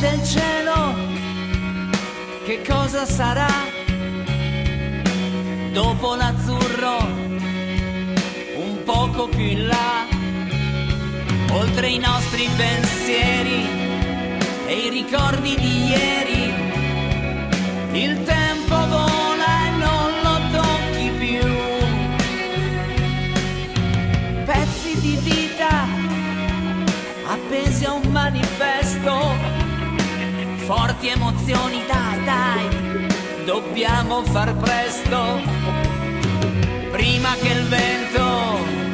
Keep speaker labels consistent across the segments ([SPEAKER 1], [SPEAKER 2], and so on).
[SPEAKER 1] del cielo, che cosa sarà? Dopo l'azzurro, un poco più in là, oltre i nostri pensieri e i ricordi di ieri, il tempo forti emozioni, dai, dai, dobbiamo far presto, prima che il vento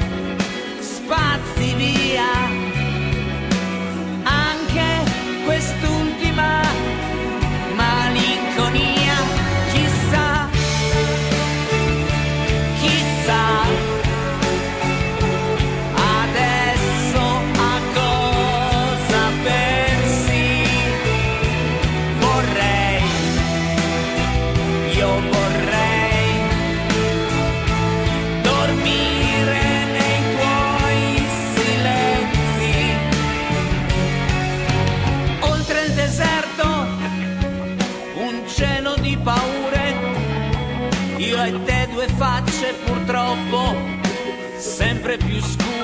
[SPEAKER 1] e te due facce purtroppo sempre più scure.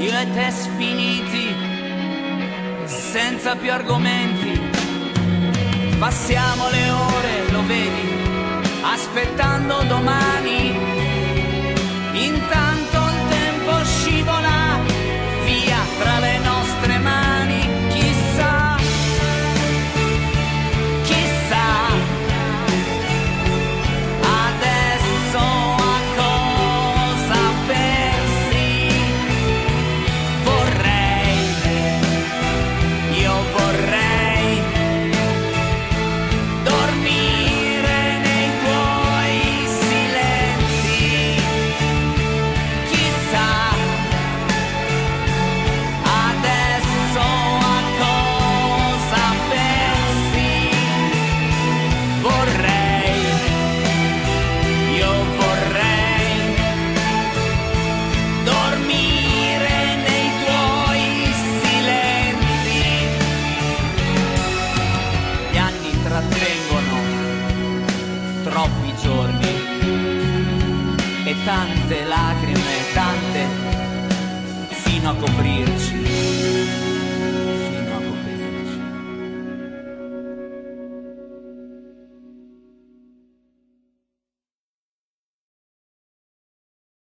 [SPEAKER 1] io e te sfiniti, senza più argomenti. Passiamo le ore, lo vedi, e tante lacrime, tante fino a coprirci.